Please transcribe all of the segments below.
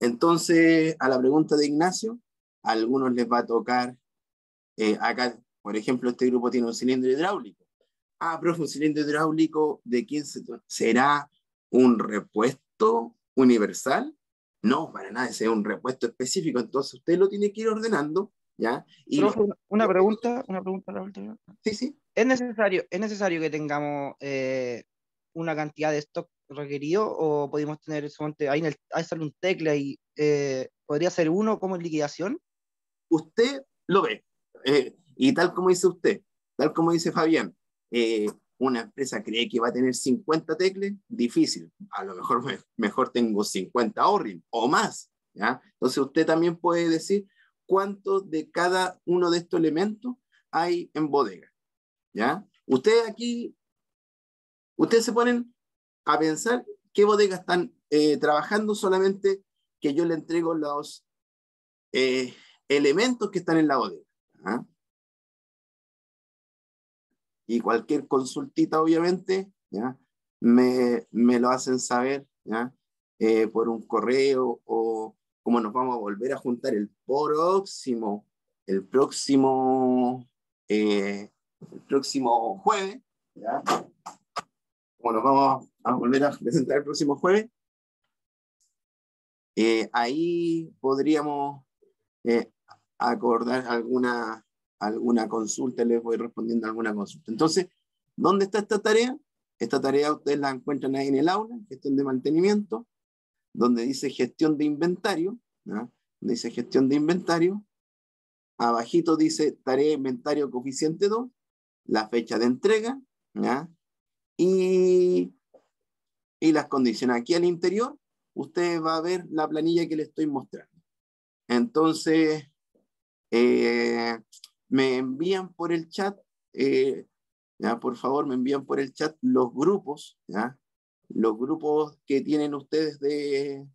Entonces, a la pregunta de Ignacio, a algunos les va a tocar, eh, acá, por ejemplo, este grupo tiene un cilindro hidráulico. Ah, profe, un cilindro hidráulico, ¿de quién se será un repuesto universal? No, para nada, ese es un repuesto específico, entonces usted lo tiene que ir ordenando, ¿ya? Y una pregunta, una pregunta, Sí, sí. ¿Es necesario, ¿Es necesario que tengamos eh, una cantidad de stock requerido o podemos tener solamente, ahí, en el, ahí sale un tecla y eh, podría ser uno como liquidación? Usted lo ve, eh, y tal como dice usted, tal como dice Fabián, una empresa cree que va a tener 50 teclas, difícil. A lo mejor mejor tengo 50 ORRIN o más. ¿ya? Entonces usted también puede decir cuánto de cada uno de estos elementos hay en bodega. ¿ya? Ustedes aquí, ustedes se ponen a pensar qué bodegas están eh, trabajando solamente que yo le entrego los eh, elementos que están en la bodega. y cualquier consultita, obviamente. Me, me lo hacen saber. Eh, por un correo o como nos vamos a volver a juntar el próximo, el próximo, el próximo jueves. Nos vamos a volver a presentar el próximo jueves, eh, ahí podríamos acordar alguna alguna consulta, les voy respondiendo alguna consulta. Entonces, ¿dónde está esta tarea? Esta tarea ustedes la encuentran ahí en el aula, gestión de mantenimiento, donde dice gestión de inventario, ¿no? dice gestión de inventario, abajito dice tarea inventario coeficiente 2, la fecha de entrega, ¿ya? Y, y las condiciones. Aquí al interior, usted va a ver la planilla que le estoy mostrando. Entonces, eh, me envían por el chat, eh, ya, por favor, me envían por el chat los grupos, los grupos que tienen ustedes de,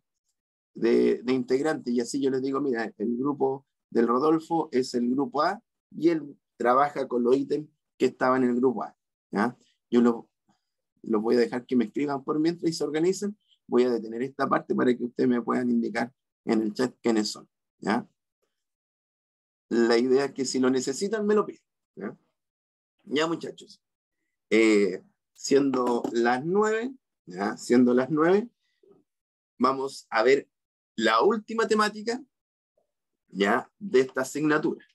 de, integrantes. Y así yo les digo, mira, el grupo del Rodolfo es el grupo A y él trabaja con los ítems que estaban en el grupo A. ¿ya? Yo los lo voy a dejar que me escriban por mientras y se organicen. Voy a detener esta parte para que ustedes me puedan indicar en el chat quiénes son. ¿ya? la idea es que si lo necesitan, me lo piden. Ya, muchachos. Eh, siendo las nueve, siendo las nueve, vamos a ver la última temática ya de esta asignatura.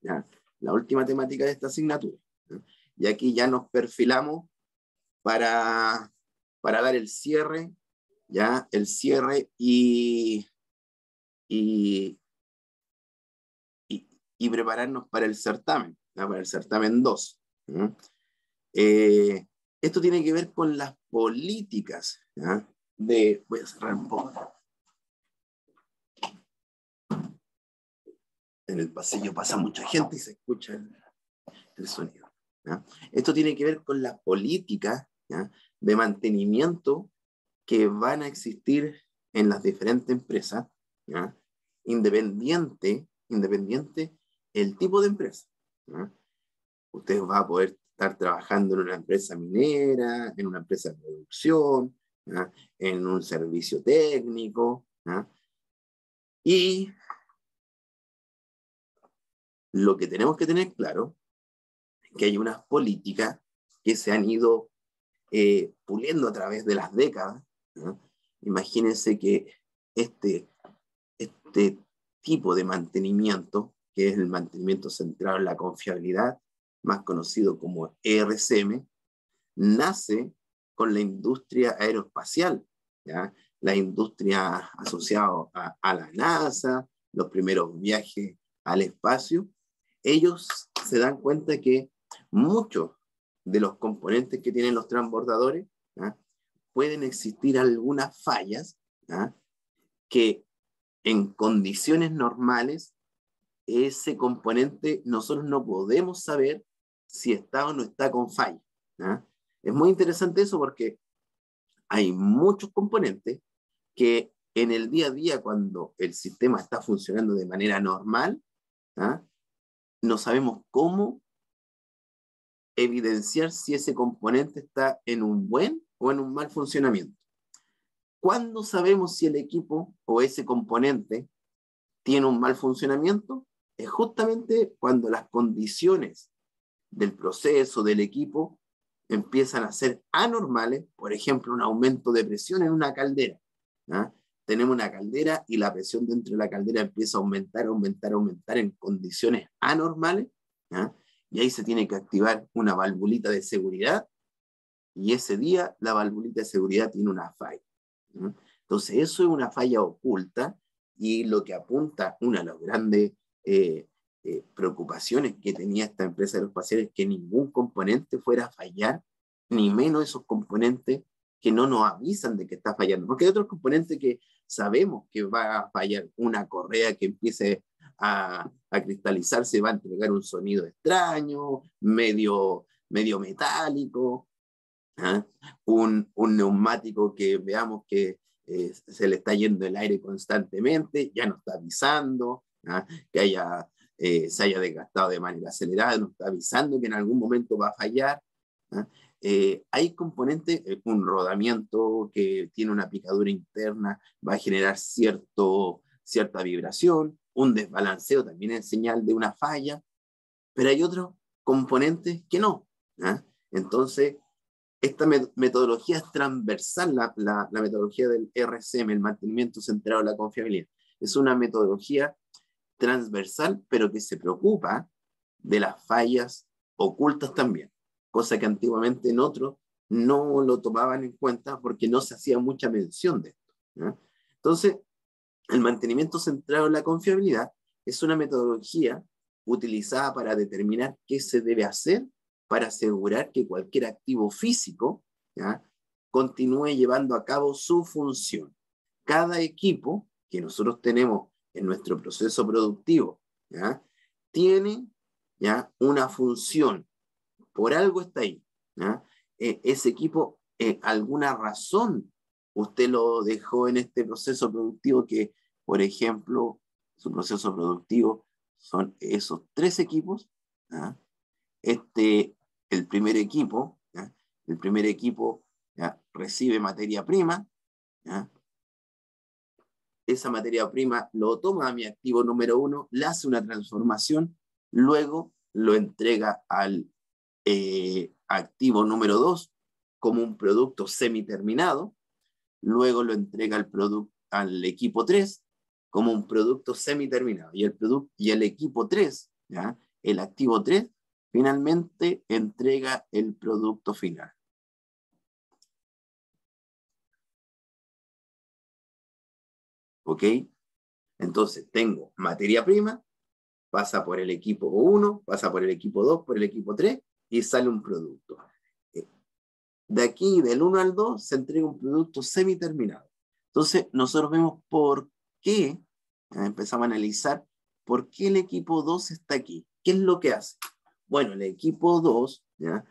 ¿ya? La última temática de esta asignatura. Y aquí ya nos perfilamos para, para dar el cierre, ya el cierre y, y, y prepararnos para el certamen, para el certamen 2. Eh, esto tiene que ver con las políticas de... Voy a cerrar un poco. En el pasillo pasa mucha gente y se escucha el, sonido. Esto tiene que ver con las políticas de mantenimiento que van a existir en las diferentes empresas, independiente, independiente el tipo de empresa. Usted va a poder estar trabajando en una empresa minera, en una empresa de producción, en un servicio técnico. Y lo que tenemos que tener claro es que hay unas políticas que se han ido eh, puliendo a través de las décadas. Imagínense que este, este tipo de mantenimiento que es el mantenimiento centrado en la confiabilidad, más conocido como ERCM, nace con la industria aeroespacial, la industria asociada a, a la NASA, los primeros viajes al espacio. Ellos se dan cuenta que muchos de los componentes que tienen los transbordadores pueden existir algunas fallas que en condiciones normales ese componente nosotros no podemos saber si está o no está con falla. ¿ah? Es muy interesante eso porque hay muchos componentes que en el día a día, cuando el sistema está funcionando de manera normal, ¿ah? no sabemos cómo evidenciar si ese componente está en un buen o en un mal funcionamiento. ¿Cuándo sabemos si el equipo o ese componente tiene un mal funcionamiento? Es justamente cuando las condiciones del proceso, del equipo, empiezan a ser anormales, por ejemplo, un aumento de presión en una caldera. Tenemos una caldera y la presión dentro de la caldera empieza a aumentar, aumentar, aumentar en condiciones anormales, y ahí se tiene que activar una valvulita de seguridad, y ese día la valvulita de seguridad tiene una falla. Entonces, eso es una falla oculta y lo que apunta una de las grandes eh, eh, preocupaciones que tenía esta empresa de los pacientes que ningún componente fuera a fallar, ni menos esos componentes que no nos avisan de que está fallando, porque hay otros componentes que sabemos que va a fallar, una correa que empiece a, a cristalizarse va a entregar un sonido extraño, medio, medio metálico, ¿ah? un, un, neumático que veamos que eh, se le está yendo el aire constantemente, ya nos está avisando, ¿ah? que haya eh, se haya desgastado de manera acelerada, nos está avisando que en algún momento va a fallar. ¿ah? Eh, hay componentes, un rodamiento que tiene una picadura interna va a generar cierto, cierta vibración, un desbalanceo también es señal de una falla, pero hay otros componentes que no. ¿ah? Entonces, esta metodología es transversal, la, la, metodología del RCM, el mantenimiento centrado en la confiabilidad. Es una metodología transversal, pero que se preocupa de las fallas ocultas también, cosa que antiguamente en otros no lo tomaban en cuenta porque no se hacía mucha mención de esto. Entonces, el mantenimiento centrado en la confiabilidad es una metodología utilizada para determinar qué se debe hacer para asegurar que cualquier activo físico continúe llevando a cabo su función. Cada equipo que nosotros tenemos en nuestro proceso productivo, tiene ¿ya? una función, por algo está ahí. E, ese equipo, eh, alguna razón, usted lo dejó en este proceso productivo que, por ejemplo, su proceso productivo son esos tres equipos. Este, el primer equipo, el primer equipo recibe materia prima, esa materia prima lo toma a mi activo número uno, le hace una transformación, luego lo entrega al eh, activo número dos como un producto semi-terminado, luego lo entrega al, al equipo 3 como un producto semi-terminado. Y el, y el equipo 3, ¿ya? el activo 3, finalmente entrega el producto final. ¿Ok? Entonces tengo materia prima, pasa por el equipo 1, pasa por el equipo 2, por el equipo 3 y sale un producto. Eh, de aquí, del 1 al 2, se entrega un producto semi-terminado. Entonces, nosotros vemos por qué, empezamos a analizar por qué el equipo 2 está aquí. ¿Qué es lo que hace? Bueno, el equipo 2 ¿ya?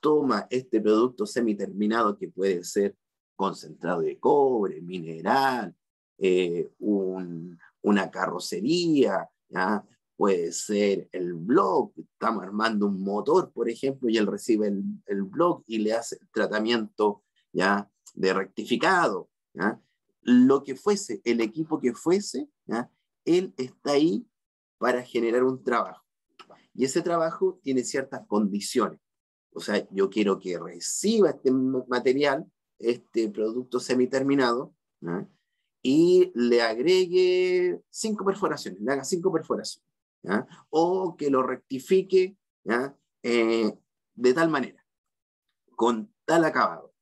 toma este producto semi-terminado que puede ser concentrado de cobre, mineral, eh, una carrocería, ¿ya? Puede ser el blog, estamos armando un motor, por ejemplo, y él recibe el, el blog y le hace el tratamiento ¿ya? de rectificado. ¿ya? Lo que fuese, el equipo que fuese, ¿ya? él está ahí para generar un trabajo. Y ese trabajo tiene ciertas condiciones. O sea, yo quiero que reciba este material, este producto semiterminado, ¿ya? y le agregue cinco perforaciones, le haga cinco perforaciones, o que lo rectifique. Eh, de tal manera, con tal acabado,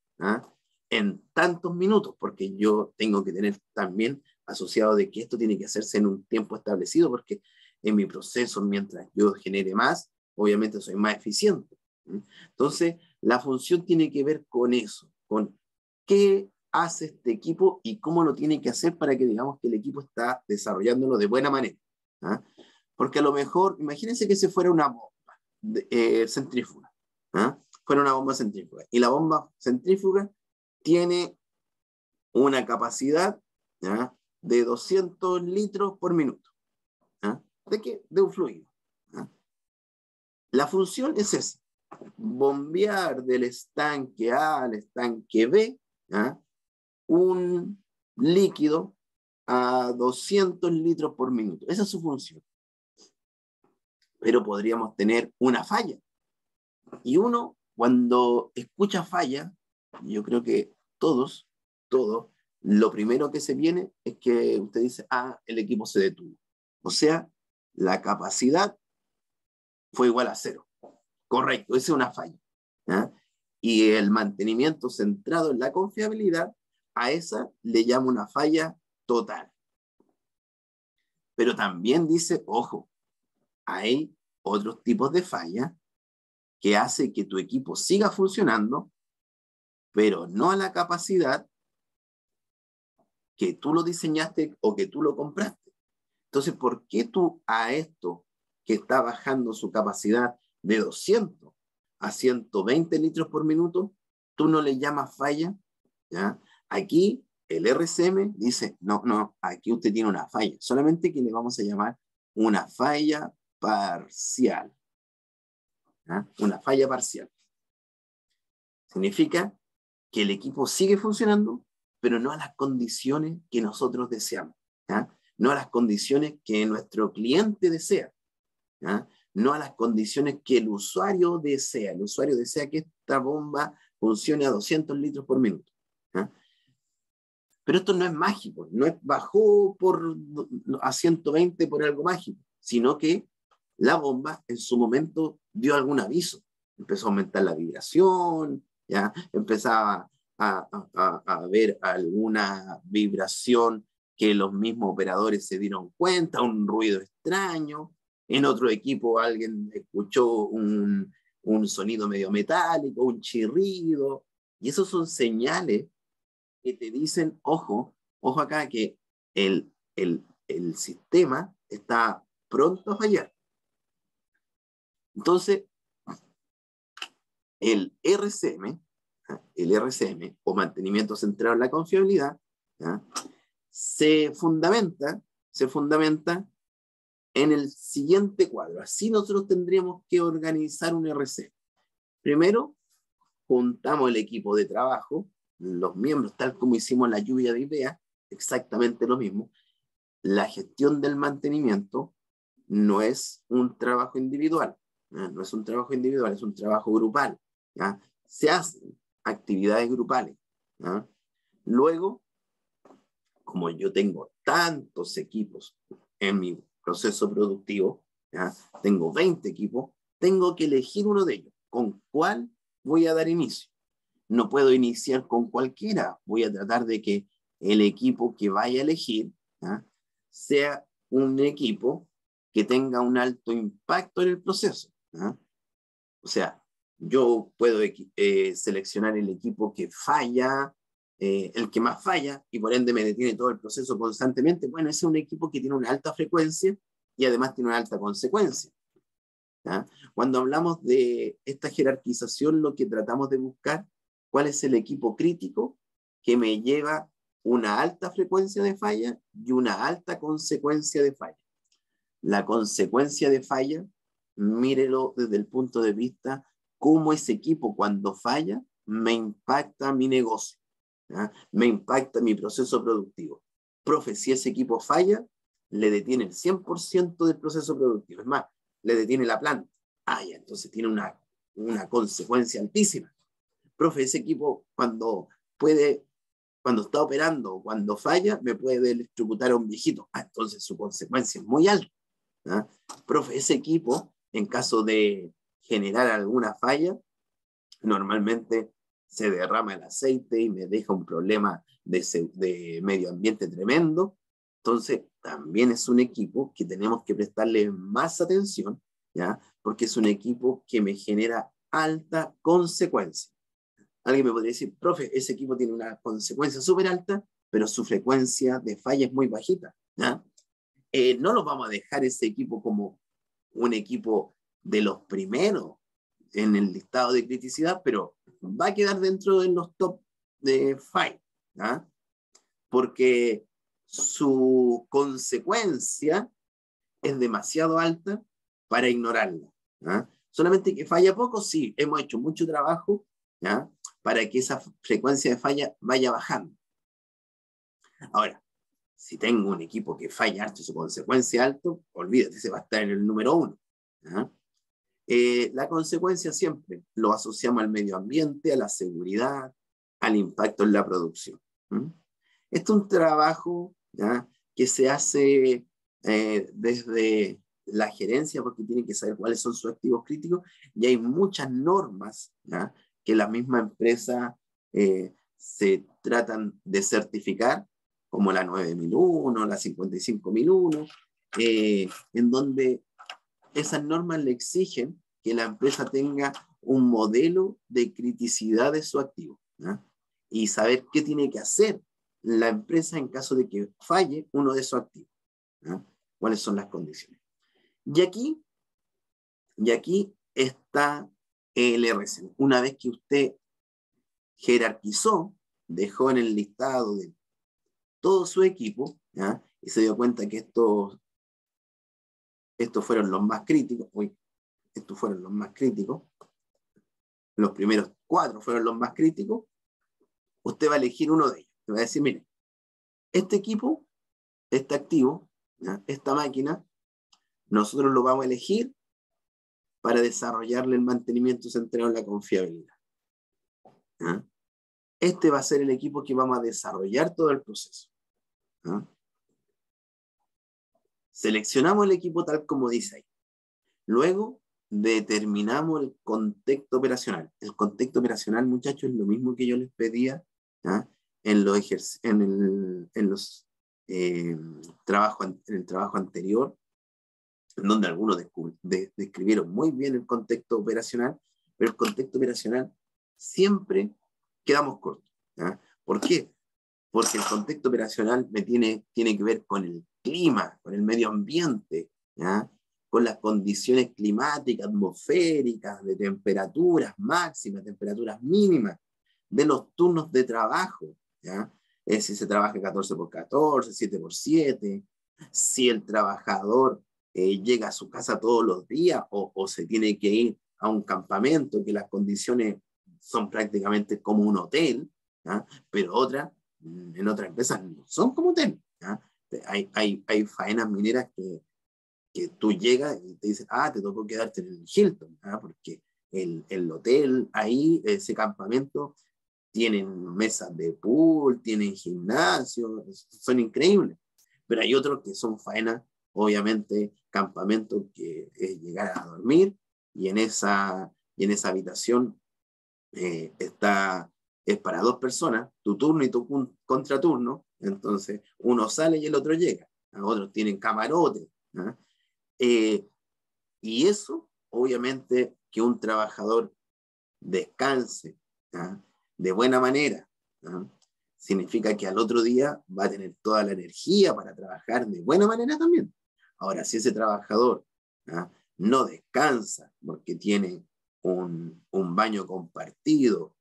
en tantos minutos, porque yo tengo que tener también asociado de que esto tiene que hacerse en un tiempo establecido, porque en mi proceso, mientras yo genere más, obviamente soy más eficiente. Entonces, la función tiene que ver con eso, con qué hace este equipo y cómo lo tiene que hacer para que digamos que el equipo está desarrollándolo de buena manera. Porque a lo mejor, imagínense que se fuera una bomba eh, centrífuga, ¿ah? fuera una bomba centrífuga, y la bomba centrífuga tiene una capacidad de 200 litros por minuto. ¿ah? ¿De qué? De un fluido. La función es esa, bombear del estanque A al estanque B, un líquido a 200 litros por minuto. Esa es su función. Pero podríamos tener una falla. Y uno, cuando escucha falla, yo creo que todos, todos, lo primero que se viene es que usted dice, ah, el equipo se detuvo. O sea, la capacidad fue igual a cero. Correcto, esa es una falla. Y el mantenimiento centrado en la confiabilidad, a esa le llama una falla total. Pero también dice, ojo, hay otros tipos de falla que hace que tu equipo siga funcionando, pero no a la capacidad que tú lo diseñaste o que tú lo compraste. Entonces, ¿por qué tú a esto que está bajando su capacidad de 200 a 120 litros por minuto, tú no le llamas falla? ¿ya? Aquí el RCM dice, no, no, aquí usted tiene una falla, solamente que le vamos a llamar una falla parcial. Una falla parcial. Significa que el equipo sigue funcionando, pero no a las condiciones que nosotros deseamos, no a las condiciones que nuestro cliente desea, no a las condiciones que el usuario desea. El usuario desea que esta bomba funcione a 200 litros por minuto. Pero esto no es mágico, no bajó por, a 120 por algo mágico, sino que la bomba en su momento dio algún aviso. Empezó a aumentar la vibración, ya empezaba a, a, ver alguna vibración que los mismos operadores se dieron cuenta, un ruido extraño. En otro equipo alguien escuchó un, un sonido medio metálico, un chirrido. Y esos son señales que te dicen, ojo, ojo acá, que el, el, el sistema está pronto a fallar. Entonces, el RCM, el RCM o mantenimiento centrado en la confiabilidad, se fundamenta, se fundamenta en el siguiente cuadro. Así nosotros tendríamos que organizar un RCM. Primero, juntamos el equipo de trabajo, los miembros, tal como hicimos la lluvia de ideas, exactamente lo mismo. La gestión del mantenimiento no es un trabajo individual, no es un trabajo individual, es un trabajo grupal. Se hacen actividades grupales. Luego, como yo tengo tantos equipos en mi proceso productivo, tengo 20 equipos, tengo que elegir uno de ellos. ¿Con cuál voy a dar inicio? No puedo iniciar con cualquiera. Voy a tratar de que el equipo que vaya a elegir sea un equipo que tenga un alto impacto en el proceso. O sea, yo puedo eh, seleccionar el equipo que falla, eh, el que más falla, y por ende me detiene todo el proceso constantemente. Bueno, ese es un equipo que tiene una alta frecuencia y además tiene una alta consecuencia. Cuando hablamos de esta jerarquización, lo que tratamos de buscar, ¿cuál es el equipo crítico que me lleva una alta frecuencia de falla y una alta consecuencia de falla? La consecuencia de falla mírelo desde el punto de vista cómo ese equipo cuando falla me impacta mi negocio, me impacta mi proceso productivo. Profe, si ese equipo falla, le detiene el 100% del proceso productivo. Es más, le detiene la planta. Ah, ya, entonces tiene una, una consecuencia altísima. Profe, ese equipo cuando puede, cuando está operando, cuando falla, me puede electrocutar a un viejito. Ah, entonces su consecuencia es muy alta. Profe, ese equipo en caso de generar alguna falla, normalmente se derrama el aceite y me deja un problema de, medio ambiente tremendo. Entonces, también es un equipo que tenemos que prestarle más atención, ¿ya? Porque es un equipo que me genera alta consecuencia. Alguien me podría decir, profe, ese equipo tiene una consecuencia súper alta, pero su frecuencia de falla es muy bajita. ¿ya? Eh, no lo vamos a dejar ese equipo como un equipo de los primeros en el listado de criticidad, pero va a quedar dentro de los top de Five, ¿ah? porque su consecuencia es demasiado alta para ignorarla. ¿ah? Solamente que falla poco, sí, hemos hecho mucho trabajo ¿ya? para que esa frecuencia de falla vaya bajando. Ahora, si tengo un equipo que falla harto su consecuencia alto, olvídate, se va a estar en el número uno. Eh, la consecuencia siempre lo asociamos al medio ambiente, a la seguridad, al impacto en la producción. Esto es un trabajo que se hace eh, desde la gerencia porque tienen que saber cuáles son sus activos críticos y hay muchas normas que la misma empresa eh, se tratan de certificar, como la 9001, la 55001, eh, en donde esas normas le exigen que la empresa tenga un modelo de criticidad de su activo y saber qué tiene que hacer la empresa en caso de que falle uno de esos activos. ¿Cuáles son las condiciones? Y aquí, y aquí está el RSM. Una vez que usted jerarquizó, dejó en el listado de todo su equipo, y se dio cuenta que estos, estos fueron los más críticos, uy, estos fueron los más críticos, los primeros cuatro fueron los más críticos, usted va a elegir uno de ellos. Le va a decir, mire, este equipo está activo, esta máquina, nosotros lo vamos a elegir para desarrollarle el mantenimiento centrado en la confiabilidad. Este va a ser el equipo que vamos a desarrollar todo el proceso. Seleccionamos el equipo tal como dice ahí. Luego determinamos el contexto operacional. El contexto operacional, muchachos, es lo mismo que yo les pedía en, los en, en los eh, trabajo, en el trabajo anterior, donde algunos describieron muy bien el contexto operacional, pero el contexto operacional siempre quedamos cortos. ¿Por qué? Porque el contexto operacional me tiene, tiene que ver con el clima, con el medio ambiente, con las condiciones climáticas, atmosféricas, de temperaturas máximas, temperaturas mínimas, de los turnos de trabajo, ¿ya? Si se trabaja 14 por 14, 7 por 7, si el trabajador eh, llega a su casa todos los días o, se tiene que ir a un campamento, que las condiciones son prácticamente como un hotel, pero otras, en otras empresas no son como hotel. Hay, hay, hay faenas mineras que, que tú llegas y te dicen, ah, te tocó quedarte en el Hilton, porque el, el hotel ahí, ese campamento, tienen mesas de pool, tienen gimnasio, son increíbles. Pero hay otros que son faenas, obviamente, campamentos que es llegar a dormir y en esa, y en esa habitación eh, está, es para dos personas, tu turno y tu contraturno, entonces uno sale y el otro llega, otros tienen camarote. ¿ah? Eh, y eso, obviamente, que un trabajador descanse, ¿ah? de buena manera, significa que al otro día va a tener toda la energía para trabajar de buena manera también. Ahora, si ese trabajador no descansa porque tiene un, un baño compartido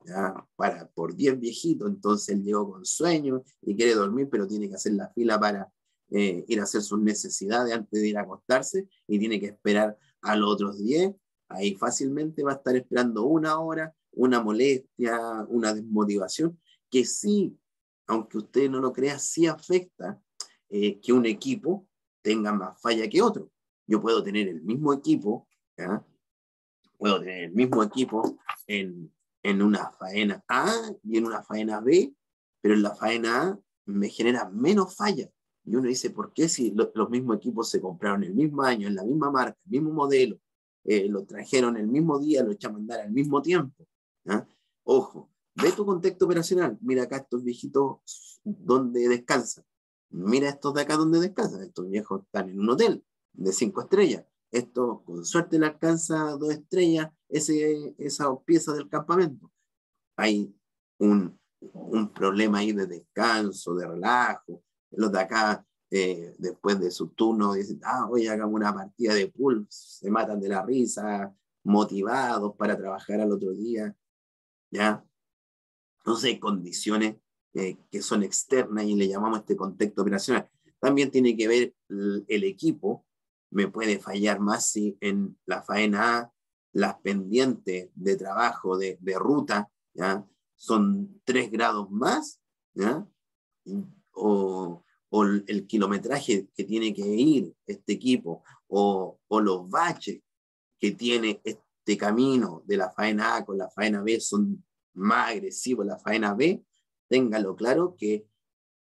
para, por 10 viejitos, entonces él llegó con sueño y quiere dormir, pero tiene que hacer la fila para eh, ir a hacer sus necesidades antes de ir a acostarse y tiene que esperar a los otros 10, ahí fácilmente va a estar esperando una hora una molestia, una desmotivación, que sí, aunque usted no lo crea, sí afecta eh, que un equipo tenga más falla que otro. Yo puedo tener el mismo equipo, puedo tener el mismo equipo en, en una faena A y en una faena B, pero en la faena A me genera menos falla. Y uno dice, ¿por qué si los mismos equipos se compraron el mismo año, en la misma marca, el mismo modelo, eh, lo trajeron el mismo día, lo echaron a andar al mismo tiempo? Ojo, ve tu contexto operacional. Mira acá estos viejitos donde descansan. Mira estos de acá donde descansan. Estos viejos están en un hotel de cinco estrellas. Esto con suerte le alcanza dos estrellas ese, esa pieza del campamento. Hay un, un problema ahí de descanso, de relajo. Los de acá eh, después de su turno dicen, ah, hoy hagamos una partida de pool, se matan de la risa, motivados para trabajar al otro día. ¿ya? Entonces condiciones eh, que son externas y le llamamos este contexto operacional. También tiene que ver el, equipo, me puede fallar más si en la faena A las pendientes de trabajo, de, de ruta, ¿ya? son tres grados más, ¿ya? o, el kilometraje que tiene que ir este equipo, o, o los baches que tiene este camino de la faena A con la faena B son más agresivos, la faena B, téngalo claro que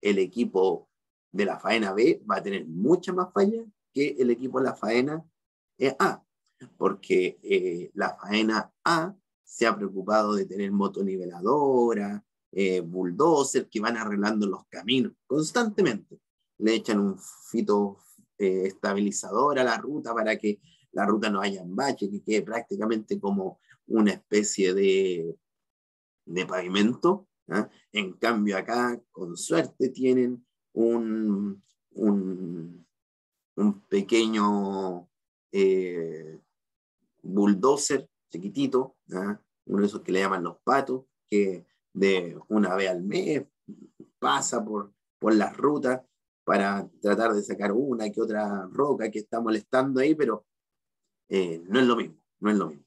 el equipo de la faena B va a tener mucha más fallas que el equipo la faena A, porque eh, la faena A se ha preocupado de tener motoniveladora, eh, bulldozer que van arreglando los caminos constantemente. Le echan un fito eh, estabilizador a la ruta para que la ruta no haya bache, que quede prácticamente como una especie de, de pavimento. ¿ah? En cambio acá, con suerte, tienen un, un, un pequeño eh, bulldozer chiquitito, ¿ah? uno de esos que le llaman los patos, que de una vez al mes pasa por, por las rutas para tratar de sacar una que otra roca que está molestando ahí, pero eh, no es lo mismo, no es lo mismo.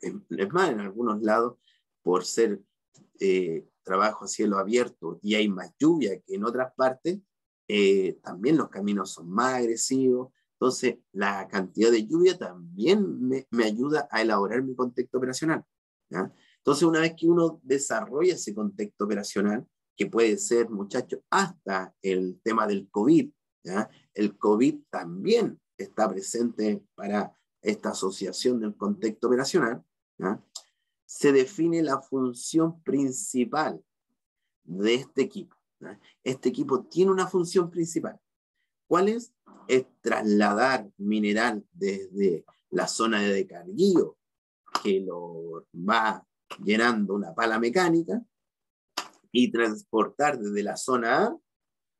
Es más, en algunos lados, por ser eh, trabajo a cielo abierto y hay más lluvia que en otras partes, eh, también los caminos son más agresivos. Entonces, la cantidad de lluvia también me, me ayuda a elaborar mi contexto operacional. Entonces, una vez que uno desarrolla ese contexto operacional, que puede ser, muchachos, hasta el tema del COVID, el COVID también está presente para esta asociación del contexto operacional, se define la función principal de este equipo. Este equipo tiene una función principal. ¿Cuál es? Es trasladar mineral desde la zona de descarguío, que lo va llenando una pala mecánica y transportar desde la zona A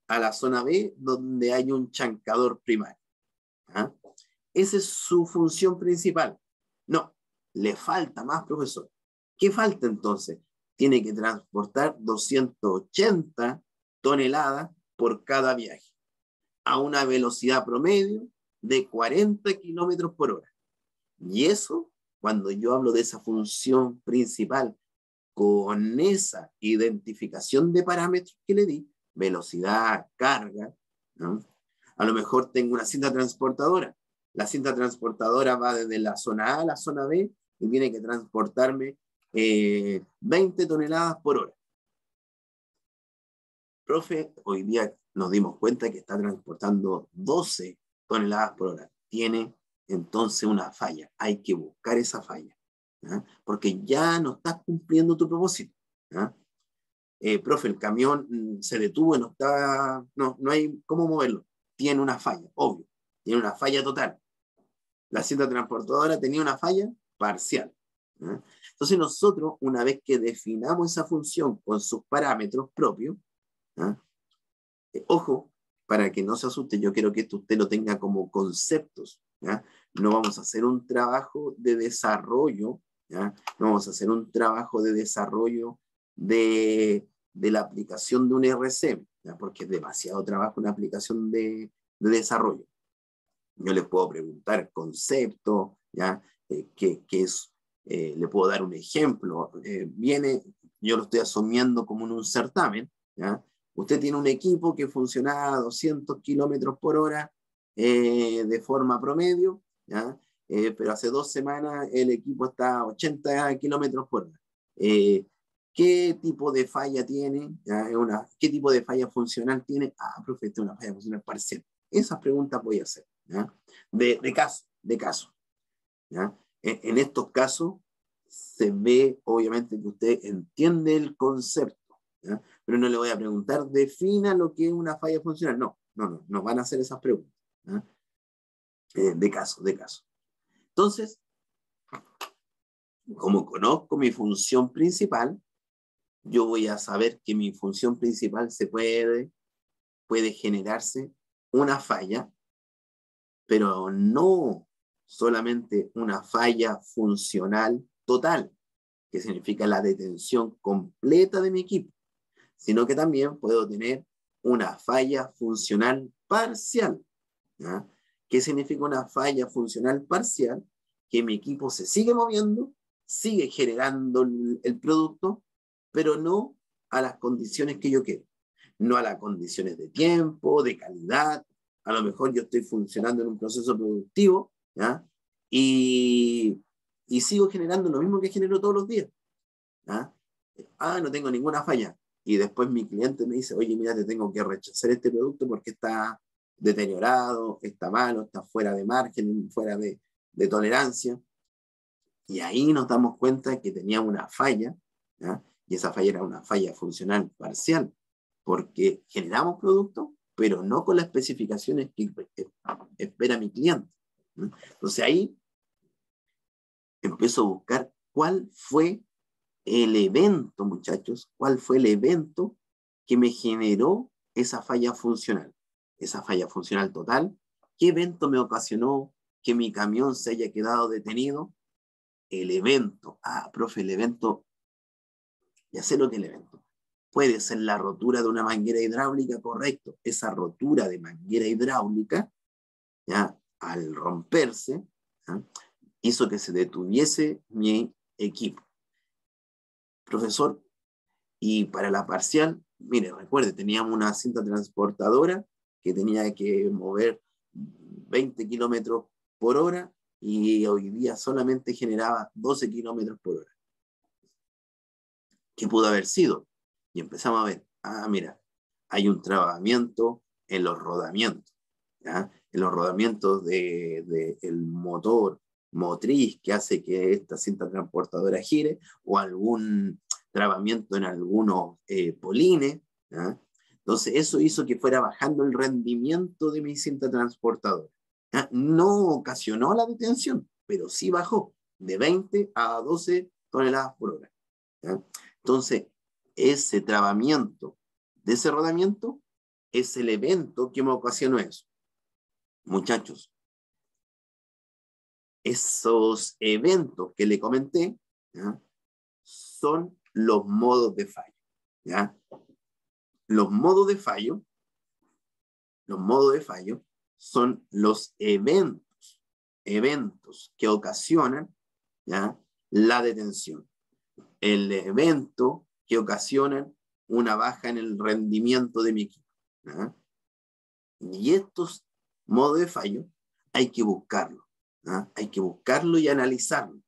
a la zona B donde hay un chancador primario. ¿ah? Esa es su función principal. No, le falta más, profesor. ¿Qué falta entonces? Tiene que transportar 280 toneladas por cada viaje a una velocidad promedio de 40 kilómetros por hora. Y eso cuando yo hablo de esa función principal, con esa identificación de parámetros que le di, velocidad, carga, a lo mejor tengo una cinta transportadora. La cinta transportadora va desde la zona A a la zona B y tiene que transportarme 20 eh, toneladas por hora. Profe, hoy día nos dimos cuenta que está transportando 12 toneladas por hora. Tiene entonces una falla. Hay que buscar esa falla, porque ya no estás cumpliendo tu propósito. Eh, profe, el camión mm, se detuvo, no está, no, no hay cómo moverlo. Tiene una falla, obvio, tiene una falla total. La cinta transportadora tenía una falla parcial. Entonces nosotros, una vez que definamos esa función con sus parámetros propios, eh, ojo, para que no se asuste, yo quiero que esto usted lo tenga como conceptos. No vamos a hacer un trabajo de desarrollo, no vamos a hacer un trabajo de desarrollo de, de la aplicación de un RC, ¿ya? porque es demasiado trabajo una aplicación de, de desarrollo. Yo les puedo preguntar concepto, ¿ya? Eh, ¿qué, es? Eh, le puedo dar un ejemplo. Viene, yo lo estoy asumiendo como en un certamen, ¿ya? Usted tiene un equipo que funciona a 200 kilómetros por hora de forma promedio, ¿ya? Eh, pero hace dos semanas el equipo está a 80 kilómetros por hora. Eh, ¿Qué tipo de falla tiene? Una, ¿Qué tipo de falla funcional tiene? Ah, profe, una falla funcional parcial. Esas preguntas voy a hacer. De, de, caso, de caso. ¿ya? En, en, estos casos se ve, obviamente, que usted entiende el concepto, ¿ya? Pero no le voy a preguntar, defina lo que es una falla funcional. No, no, no, no van a hacer esas preguntas. ¿ya? Eh, de caso, de caso. Entonces, como conozco mi función principal, yo voy a saber que mi función principal se puede, puede generarse una falla, pero no solamente una falla funcional total, que significa la detención completa de mi equipo, sino que también puedo tener una falla funcional parcial. ¿ya? ¿Qué significa una falla funcional parcial? Que mi equipo se sigue moviendo, sigue generando el producto, pero no a las condiciones que yo quiero. no a las condiciones de tiempo, de calidad. A lo mejor yo estoy funcionando en un proceso productivo, ¿ya? Y, y sigo generando lo mismo que genero todos los días. Ah, no tengo ninguna falla. Y después mi cliente me dice, oye, mira, te tengo que rechazar este producto porque está deteriorado, está malo, está fuera de margen, fuera de, tolerancia. Y ahí nos damos cuenta que teníamos una falla, y esa falla era una falla funcional parcial, porque generamos productos, pero no con las especificaciones que espera mi cliente. Entonces ahí empiezo a buscar cuál fue el evento, muchachos, cuál fue el evento que me generó esa falla funcional, esa falla funcional total, qué evento me ocasionó que mi camión se haya quedado detenido, el evento, ah, profe, el evento, ya sé lo que es el evento, puede ser la rotura de una manguera hidráulica, correcto, esa rotura de manguera hidráulica, ya, al romperse, hizo que se detuviese mi equipo. Profesor, y para la parcial, mire, recuerde, teníamos una cinta transportadora que tenía que mover 20 kilómetros por hora y hoy día solamente generaba 12 kilómetros por hora. ¿Qué pudo haber sido? Y empezamos a ver, ah, mira, hay un trabamiento en los rodamientos, en los rodamientos del de, el motor motriz que hace que esta cinta transportadora gire, o algún trabamiento en algunos eh, polines. ¿ya? Entonces, eso hizo que fuera bajando el rendimiento de mi cinta transportadora. No ocasionó la detención, pero sí bajó de 20 a 12 toneladas por hora. ¿ya? Entonces, ese trabamiento de ese rodamiento es el evento que me ocasionó eso. Muchachos, esos eventos que le comenté son los modos de fallo. Los modos de fallo, los modos de fallo son los eventos, eventos que ocasionan la detención. El evento que ocasionan una baja en el rendimiento de mi equipo. Y estos modos de fallo hay que buscarlo. Hay que buscarlo y analizarlo.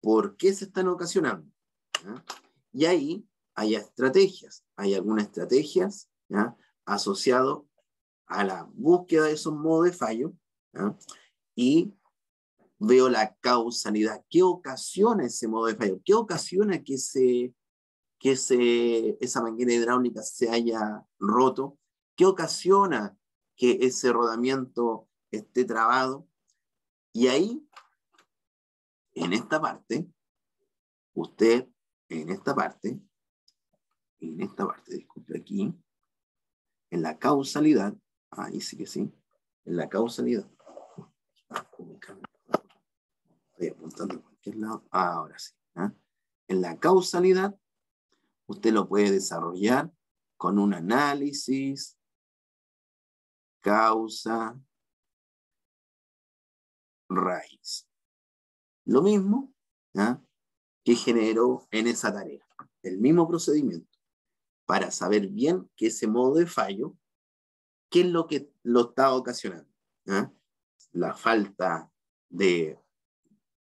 ¿Por qué se están ocasionando? Y ahí hay estrategias. Hay algunas estrategias asociadas a la búsqueda de esos modos de fallo y veo la causalidad. ¿Qué ocasiona ese modo de fallo? ¿Qué ocasiona que se que ese, esa manguera hidráulica se haya roto, qué ocasiona que ese rodamiento esté trabado. Y ahí, en esta parte, usted, en esta parte, en esta parte, disculpe aquí, en la causalidad, ahí sí que sí, en la causalidad. Estoy apuntando a cualquier lado. ahora sí. ¿ah? En la causalidad, Usted lo puede desarrollar con un análisis, causa, raíz. Lo mismo que generó en esa tarea, el mismo procedimiento, para saber bien que ese modo de fallo, qué es lo que lo está ocasionando. La falta de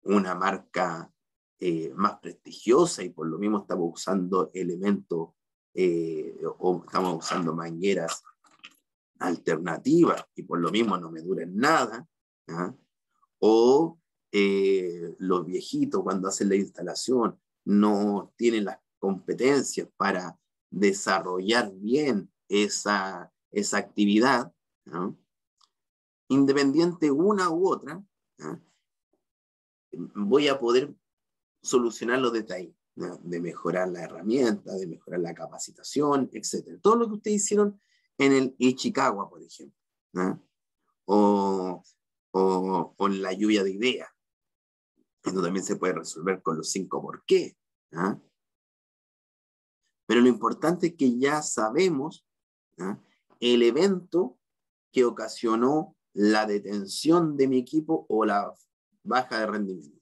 una marca eh, más prestigiosa y por lo mismo estamos usando elementos eh, o estamos usando mangueras alternativas y por lo mismo no me duran nada. O eh, los viejitos cuando hacen la instalación no tienen las competencias para desarrollar bien esa, esa actividad, independiente una u otra, voy a poder solucionar los detalles, de mejorar la herramienta, de mejorar la capacitación, etc. Todo lo que ustedes hicieron en el Ichikawa, por ejemplo, o, o, en la lluvia de ideas. Esto también se puede resolver con los cinco por qué. Pero lo importante es que ya sabemos el evento que ocasionó la detención de mi equipo o la baja de rendimiento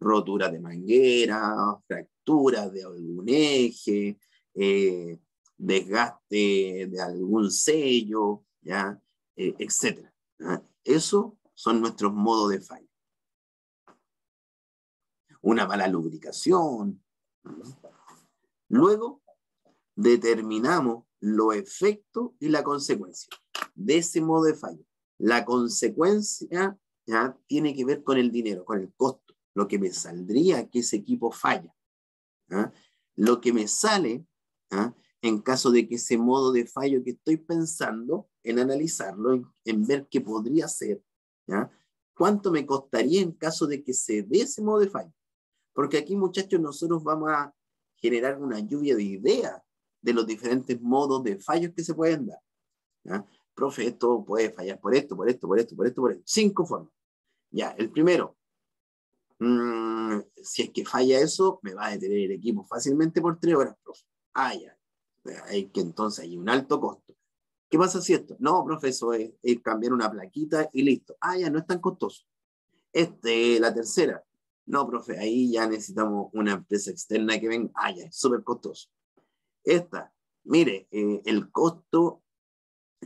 rotura de manguera, fracturas de algún eje, eh, desgaste de algún sello, ¿ya? Eh, etcétera. Eso son nuestros modos de fallo. Una mala lubricación. Luego, determinamos los efectos y la consecuencia de ese modo de fallo. La consecuencia ya tiene que ver con el dinero, con el costo, lo que me saldría que ese equipo falla. Lo que me sale en caso de que ese modo de fallo que estoy pensando en analizarlo, en, ver qué podría ser, ¿cuánto me costaría en caso de que se dé ese modo de fallo? Porque aquí, muchachos, nosotros vamos a generar una lluvia de ideas de los diferentes modos de fallos que se pueden dar. ¿ya? Profe, esto puede fallar por esto, por esto, por esto, por esto, por esto. Cinco formas. Ya, el primero, mm, si es que falla eso, me va a detener el equipo fácilmente por tres horas, profe. Ah, ya. Hay que entonces hay un alto costo. ¿Qué pasa si esto? No, profesor, es, cambiar una plaquita y listo. Ah, ya no es tan costoso. Este, la tercera. No, profe, ahí ya necesitamos una empresa externa que venga. Ah, ya, es súper costoso. Esta, mire, eh, el costo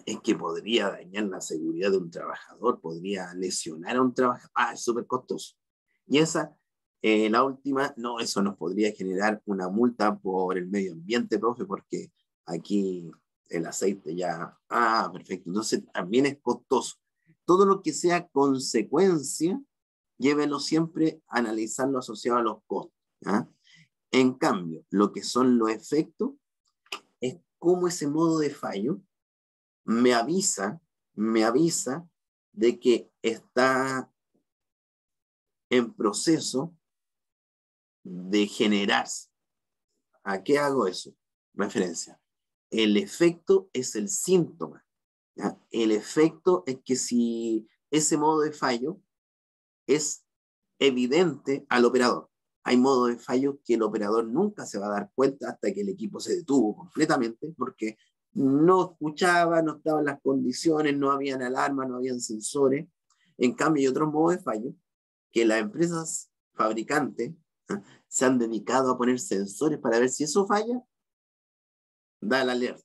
es que podría dañar la seguridad de un trabajador, podría lesionar a un trabajador. Ah, es súper costoso. Y esa, eh, la última, no, eso nos podría generar una multa por el medio ambiente, profe, porque aquí el aceite ya, ah, perfecto. Entonces también es costoso. Todo lo que sea consecuencia, llévelo siempre a analizarlo asociado a los costos. En cambio, lo que son los efectos es cómo ese modo de fallo me avisa, me avisa de que está en proceso de generarse. ¿A qué hago eso? Referencia. El efecto es el síntoma. El efecto es que si ese modo de fallo es evidente al operador. Hay modo de fallo que el operador nunca se va a dar cuenta hasta que el equipo se detuvo completamente porque no escuchaba, no estaban las condiciones, no habían alarma, no habían sensores. En cambio, hay otros modos de fallo que las empresas fabricantes se han dedicado a poner sensores para ver si eso falla, da la alerta.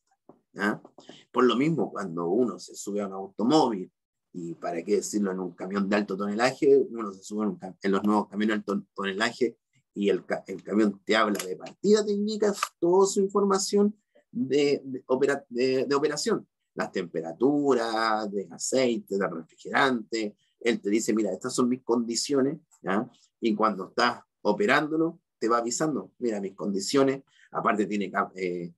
Por lo mismo, cuando uno se sube a un automóvil, y para qué decirlo en un camión de alto tonelaje, uno se sube en, los nuevos camiones de alto tonelaje y el, el, camión te habla de partida, te indica toda su información de, de, de operación, las temperaturas, de aceite, de refrigerante. Él te dice, mira, estas son mis condiciones, ¿ya? y cuando estás operándolo, te va avisando, mira, mis condiciones, aparte tiene eh,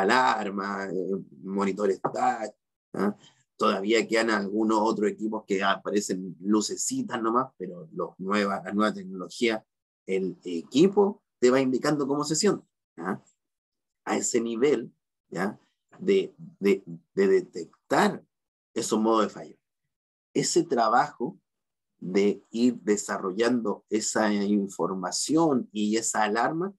alarma, eh, monitores touch, todavía quedan algunos otros equipos que aparecen lucecitas nomás, pero la nueva tecnología, el equipo te va indicando cómo se siente. A ese nivel ¿ya? De, de, de detectar esos modos de fallo. Ese trabajo de ir desarrollando esa información y esa alarma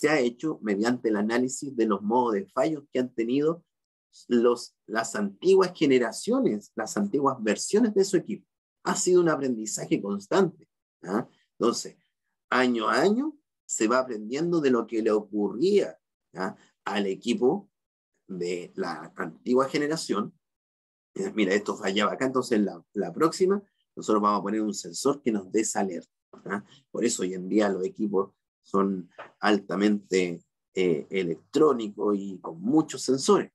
se ha hecho mediante el análisis de los modos de fallos que han tenido las antiguas generaciones, las antiguas versiones de su equipo. Ha sido un aprendizaje constante. ¿ah? Entonces, año a año se va aprendiendo de lo que le ocurría ¿ah? al equipo de la antigua generación. Mira, esto fallaba acá, entonces la, la próxima nosotros vamos a poner un sensor que nos dé esa alerta. ¿ah? Por eso hoy en día los equipos son altamente eh, electrónicos y con muchos sensores.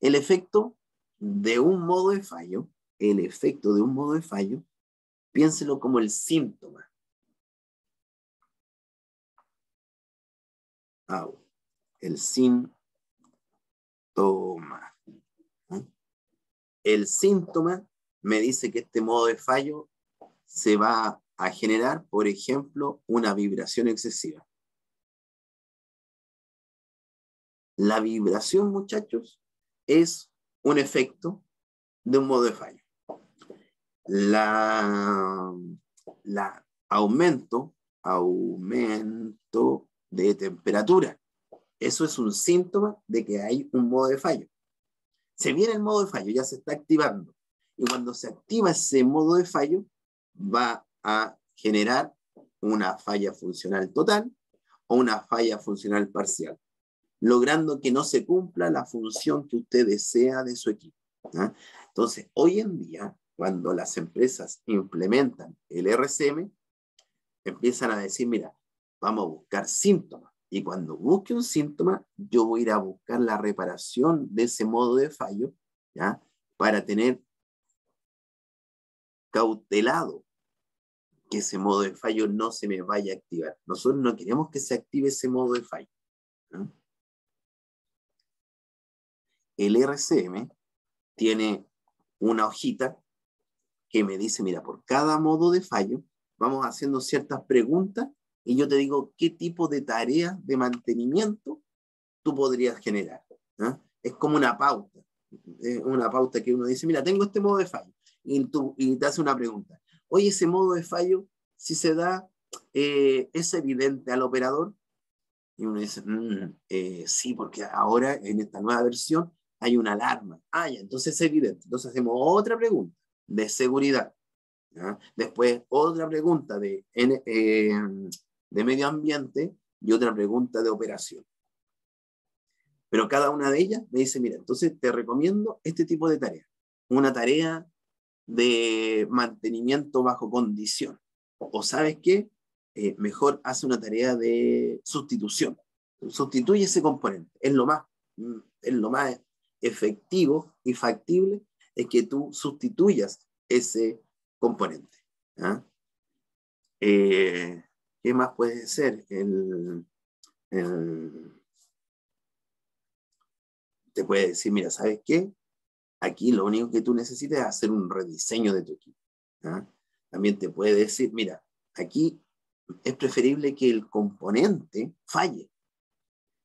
El efecto de un modo de fallo, el efecto de un modo de fallo, piénselo como el síntoma. el síntoma. El síntoma me dice que este modo de fallo se va a generar, por ejemplo, una vibración excesiva. La vibración, muchachos, es un efecto de un modo de fallo. La, la aumento, aumento de temperatura. Eso es un síntoma de que hay un modo de fallo. Se viene el modo de fallo, ya se está activando. Y cuando se activa ese modo de fallo, va a generar una falla funcional total o una falla funcional parcial. logrando que no se cumpla la función que usted desea de su equipo. Entonces, hoy en día, cuando las empresas implementan el RCM, empiezan a decir, mira, vamos a buscar síntomas. Y cuando busque un síntoma, yo voy a ir a buscar la reparación de ese modo de fallo, ¿ya? Para tener cautelado que ese modo de fallo no se me vaya a activar. Nosotros no queremos que se active ese modo de fallo. El RCM tiene una hojita que me dice, mira, por cada modo de fallo, vamos haciendo ciertas preguntas y yo te digo qué tipo de tarea de mantenimiento tú podrías generar. Es como una pauta, una pauta que uno dice, mira, tengo este modo de fallo y, tú, y te hace una pregunta. Oye, ese modo de fallo, si se da, eh, ¿es evidente al operador? Y uno dice, mm, eh, sí, porque ahora en esta nueva versión hay una alarma. Ah, ya, entonces es evidente. Entonces hacemos otra pregunta de seguridad. Después otra pregunta de, eh, de medio ambiente y otra pregunta de operación. Pero cada una de ellas me dice, mira, entonces te recomiendo este tipo de tarea. Una tarea de mantenimiento bajo condición. O sabes qué, eh, mejor hace una tarea de sustitución. Sustituye ese componente. Es lo más, es lo más efectivo y factible es que tú sustituyas ese componente. ¿ah? Eh, ¿Qué más puede ser? El, te puede decir, mira, ¿sabes qué? Aquí lo único que tú necesitas es hacer un rediseño de tu equipo. ¿ah? También te puede decir, mira, aquí es preferible que el componente falle.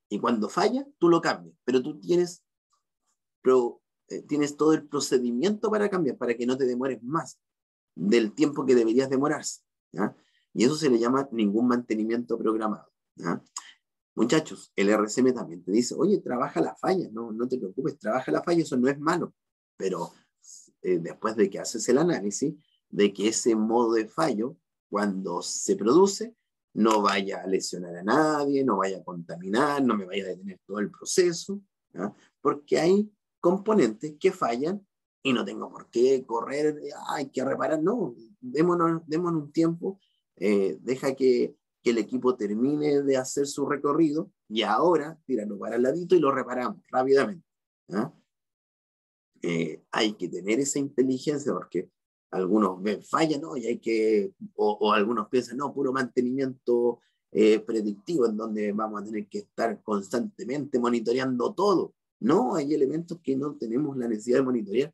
Y cuando falla, tú lo cambias, pero tú tienes, pero, eh, tienes todo el procedimiento para cambiar, para que no te demores más del tiempo que deberías demorarse. Y eso se le llama ningún mantenimiento programado. Muchachos, el RCM también te dice, oye, trabaja la falla, no, no te preocupes, trabaja la falla, eso no es malo. Pero eh, después de que haces el análisis, de que ese modo de fallo, cuando se produce, no vaya a lesionar a nadie, no vaya a contaminar, no me vaya a detener todo el proceso, porque hay componentes que fallan y no tengo por qué correr, hay que reparar, no, démonos, démonos un tiempo, eh, deja que, el equipo termine de hacer su recorrido y ahora tíralo para el ladito y lo reparamos rápidamente. Eh, hay que tener esa inteligencia porque algunos ven falla, ¿no? Y hay que, o, algunos piensan, no, puro mantenimiento eh, predictivo en donde vamos a tener que estar constantemente monitoreando todo. No, hay elementos que no tenemos la necesidad de monitorear.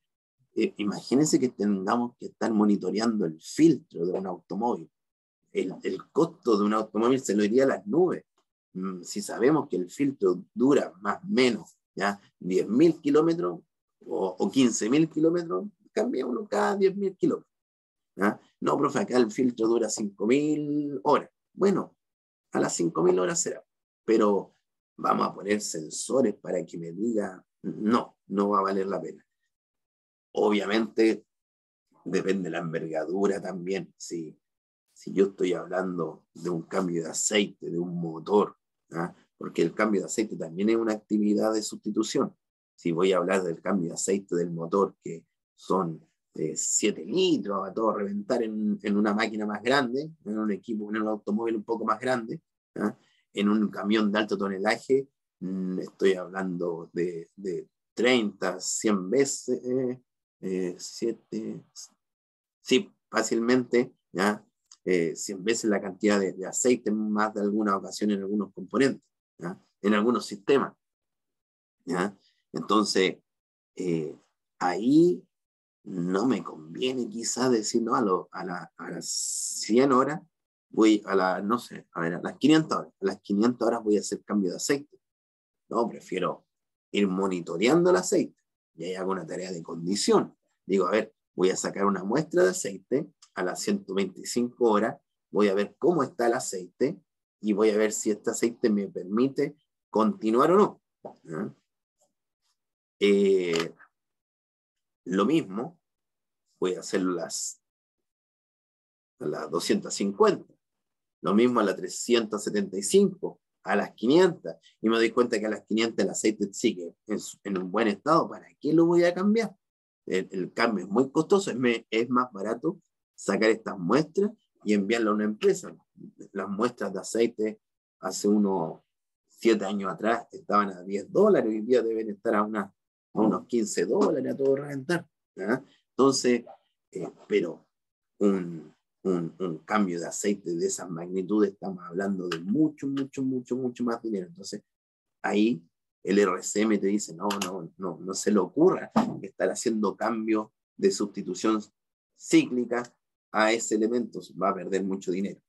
Eh, imagínense que tengamos que estar monitoreando el filtro de un automóvil. El, el costo de un automóvil se lo iría a las nubes. Mm, si sabemos que el filtro dura más o menos ya 10.000 kilómetros o, o 15.000 kilómetros, cambia uno cada 10.000 kilómetros. No, profe, acá el filtro dura 5.000 horas. Bueno, a las 5.000 horas será, pero vamos a poner sensores para que me diga, no, no va a valer la pena. Obviamente, depende de la envergadura también. Si, si yo estoy hablando de un cambio de aceite, de un motor, porque el cambio de aceite también es una actividad de sustitución. Si voy a hablar del cambio de aceite del motor, que son 7 litros, a todo reventar en, en, una máquina más grande, en un equipo, en un automóvil un poco más grande, en un camión de alto tonelaje, mm, estoy hablando de, de 30, 100 veces, eh, 7, sí, fácilmente, ¿ya? Eh, 100 veces la cantidad de, de, aceite, más de alguna ocasión en algunos componentes, ¿ya? en algunos sistemas. ¿ya? Entonces, eh, ahí no me conviene quizás decir, no, a, lo, a, la, a, las 100 horas voy a las, no sé, a ver, a las 500 horas, las 500 horas voy a hacer cambio de aceite. No, prefiero ir monitoreando el aceite y ahí hago una tarea de condición. Digo, a ver, voy a sacar una muestra de aceite a las 125 horas, voy a ver cómo está el aceite y voy a ver si este aceite me permite continuar o no. Eh, lo mismo, voy a hacer las, a las 250, lo mismo a las 375, a las 500 y me doy cuenta que a las 500 el aceite sigue en, un buen estado, ¿para qué lo voy a cambiar? El, cambio es muy costoso, es, es más barato sacar estas muestras y enviarlo a una empresa. Las muestras de aceite hace unos 7 años atrás estaban a 10 dólares, hoy día deben estar a, una, a unos 15 dólares a todo reventar. Entonces, eh, pero un, un, un, cambio de aceite de esas magnitudes, estamos hablando de mucho, mucho, mucho, mucho más dinero. Entonces, ahí el RCM te dice, no, no, no, no se le ocurra estar haciendo cambios de sustitución cíclica a ese elemento, va a perder mucho dinero.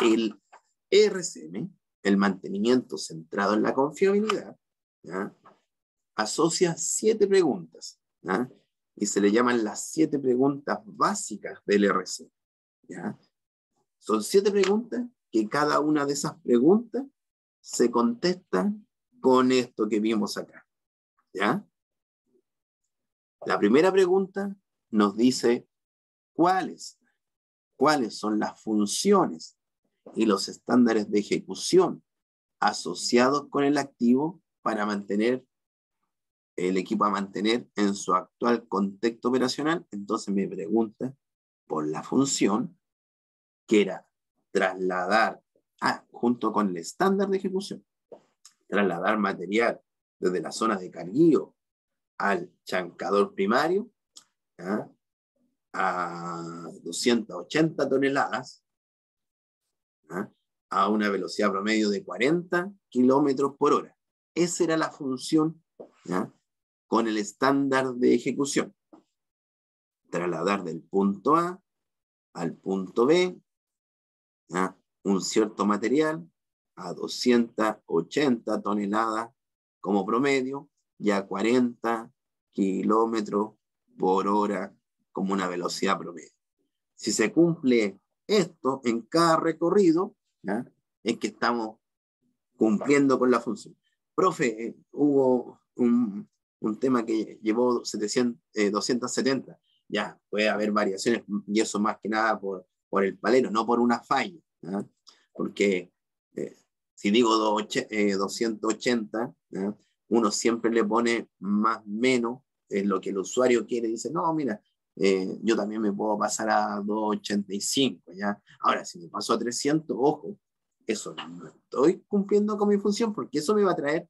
El RCM, el mantenimiento centrado en la confiabilidad, asocia siete preguntas y se le llaman las siete preguntas básicas del RC. Son siete preguntas que cada una de esas preguntas se contesta con esto que vimos acá. La primera pregunta nos dice cuáles, cuáles son las funciones y los estándares de ejecución asociados con el activo para mantener el equipo a mantener en su actual contexto operacional, entonces me pregunta por la función que era trasladar, junto con el estándar de ejecución, trasladar material desde la zona de carguío al chancador primario a 280 toneladas a una velocidad promedio de 40 kilómetros por hora. Esa era la función con el estándar de ejecución. Trasladar del punto A al punto B un cierto material a 280 toneladas como promedio y a 40 kilómetros por hora como una velocidad promedio. Si se cumple esto en cada recorrido, es que estamos cumpliendo con la función. Profe, eh, hubo un, un tema que llevó 700, 270. Eh, ya, puede haber variaciones y eso más que nada por, por el palero, no por una falla. Porque eh, si digo 280, eh, uno siempre le pone más menos en lo que el usuario quiere. Dice, no, mira, yo también me puedo pasar a 285. ¿ya? Ahora, si me paso a 300, ojo, eso no estoy cumpliendo con mi función porque eso me va a traer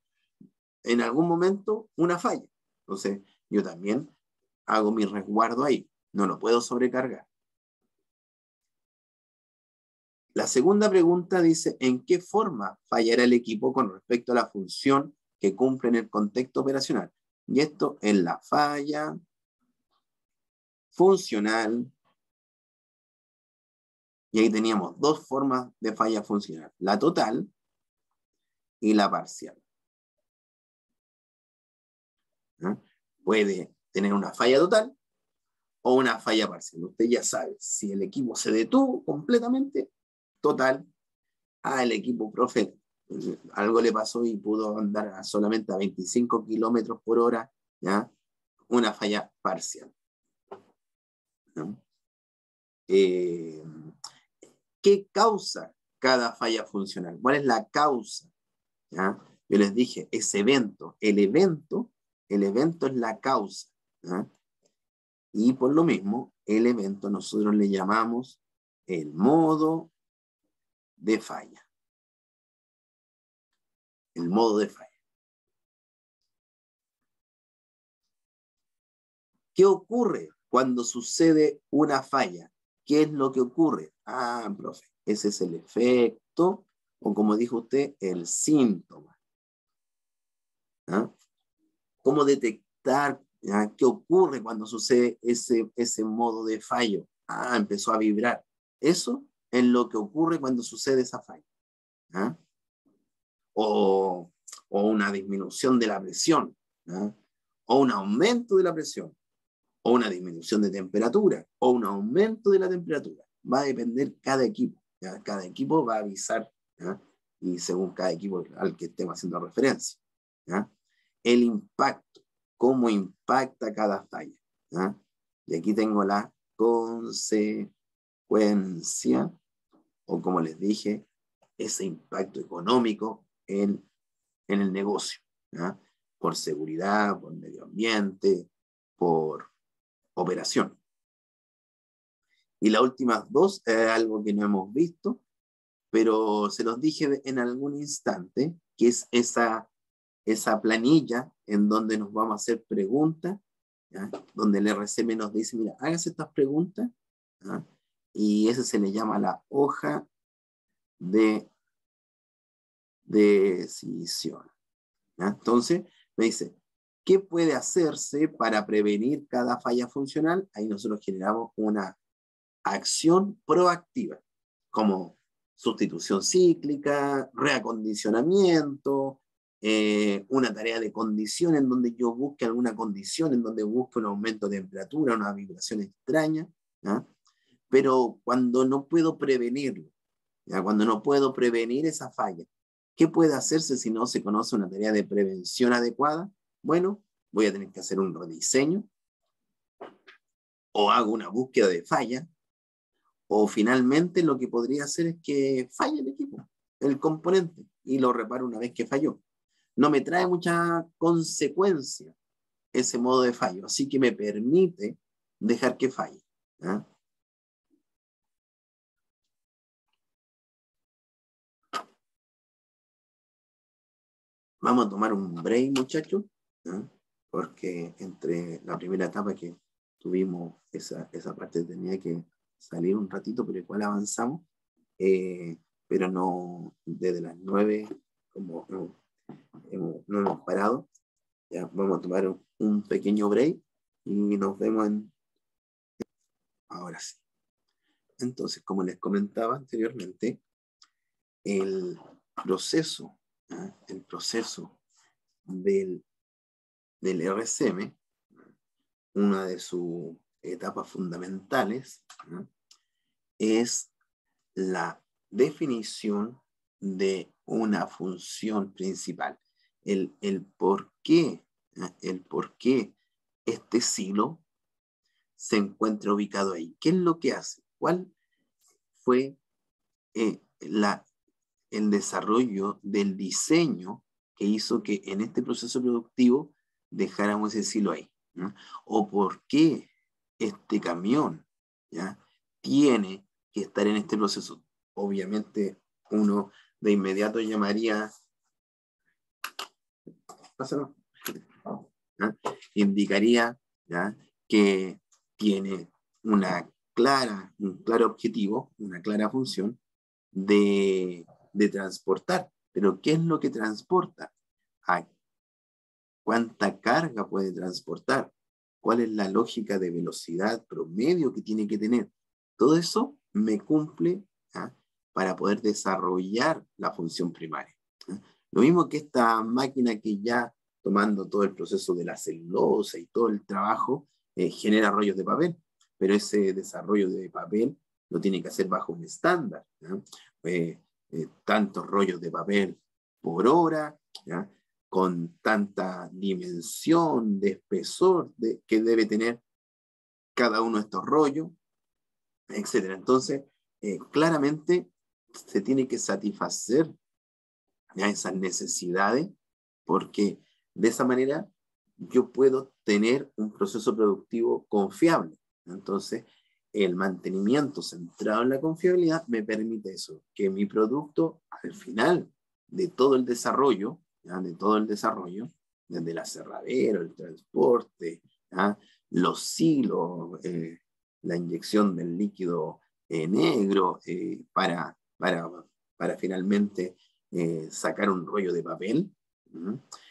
en algún momento una falla. Entonces, yo también hago mi resguardo ahí, no lo puedo sobrecargar. La segunda pregunta dice, ¿en qué forma fallará el equipo con respecto a la función que cumple en el contexto operacional? Y esto en la falla funcional. Y ahí teníamos dos formas de falla funcional, la total y la parcial. Puede tener una falla total o una falla parcial. Usted ya sabe, si el equipo se detuvo completamente, total, a el equipo profe algo le pasó y pudo andar solamente a 25 kilómetros por hora, ¿ya? una falla parcial. Eh, ¿Qué causa cada falla funcional? ¿Cuál es la causa? Yo les dije, ese evento, el evento el evento es la causa. Y por lo mismo, el evento nosotros le llamamos el modo de falla. El modo de falla. ¿Qué ocurre cuando sucede una falla? ¿Qué es lo que ocurre? Ah, profe, ese es el efecto, o como dijo usted, el síntoma. ¿Ah? cómo detectar qué ocurre cuando sucede ese, ese modo de fallo. Ah, empezó a vibrar. Eso es lo que ocurre cuando sucede esa falla. ¿ah? O, o, una disminución de la presión, ¿ah? o un aumento de la presión, o una disminución de temperatura, o un aumento de la temperatura. Va a depender cada equipo. Cada equipo va a avisar, y según cada equipo al que estemos haciendo referencia el impacto, cómo impacta cada falla. Y aquí tengo la consecuencia o como les dije, ese impacto económico en, en el negocio, por seguridad, por medio ambiente, por operación. Y las últimas dos es algo que no hemos visto, pero se los dije en algún instante, que es esa, esa planilla en donde nos vamos a hacer preguntas, donde el RCM nos dice, mira, hágase estas preguntas, y ese se le llama la hoja de decisión. Entonces, me dice, ¿qué puede hacerse para prevenir cada falla funcional? Ahí nosotros generamos una acción proactiva, como sustitución cíclica, reacondicionamiento, eh, una tarea de condición en donde yo busque alguna condición, en donde busque un aumento de temperatura, una vibración extraña, pero cuando no puedo prevenirlo, ¿ya? cuando no puedo prevenir esa falla, ¿qué puede hacerse si no se conoce una tarea de prevención adecuada? Bueno, voy a tener que hacer un rediseño o hago una búsqueda de falla o finalmente lo que podría hacer es que falle el equipo, el componente, y lo reparo una vez que falló. No me trae mucha consecuencia ese modo de fallo, así que me permite dejar que falle. ¿ah? Vamos a tomar un break, muchachos, porque entre la primera etapa que tuvimos, esa, esa parte tenía que salir un ratito, pero igual avanzamos, eh, pero no desde las nueve, como no, hemos, parado. Ya vamos a tomar un, pequeño break y nos vemos en... Ahora sí. Entonces, como les comentaba anteriormente, el proceso, el proceso del, del RCM, una de sus etapas fundamentales es la definición de una función principal. El, el por qué, el por qué este silo se encuentra ubicado ahí. ¿Qué es lo que hace? ¿Cuál fue eh, la, el desarrollo del diseño que hizo que en este proceso productivo dejáramos ese silo ahí? ¿O por qué este camión ¿ya? tiene que estar en este proceso. Obviamente uno de inmediato llamaría, pásalo, indicaría que tiene una clara, un claro objetivo, una clara función de, de transportar. Pero ¿qué es lo que transporta? ¿Cuánta carga puede transportar? cuál es la lógica de velocidad promedio que tiene que tener. Todo eso me cumple ¿ah? para poder desarrollar la función primaria. ¿ah? Lo mismo que esta máquina que ya tomando todo el proceso de la celulosa y todo el trabajo, eh, genera rollos de papel, pero ese desarrollo de papel lo tiene que hacer bajo un estándar. Eh, eh, tantos rollos de papel por hora. Con tanta dimensión de espesor de, que debe tener cada uno de estos rollos, etc. Entonces, eh, claramente se tiene que satisfacer ya esas necesidades porque de esa manera yo puedo tener un proceso productivo confiable. Entonces, el mantenimiento centrado en la confiabilidad me permite eso, que mi producto al final de todo el desarrollo de todo el desarrollo, desde el aserradero, el transporte, los silos, eh, la inyección del líquido eh, negro eh, para, para, para, finalmente sacar un rollo de papel.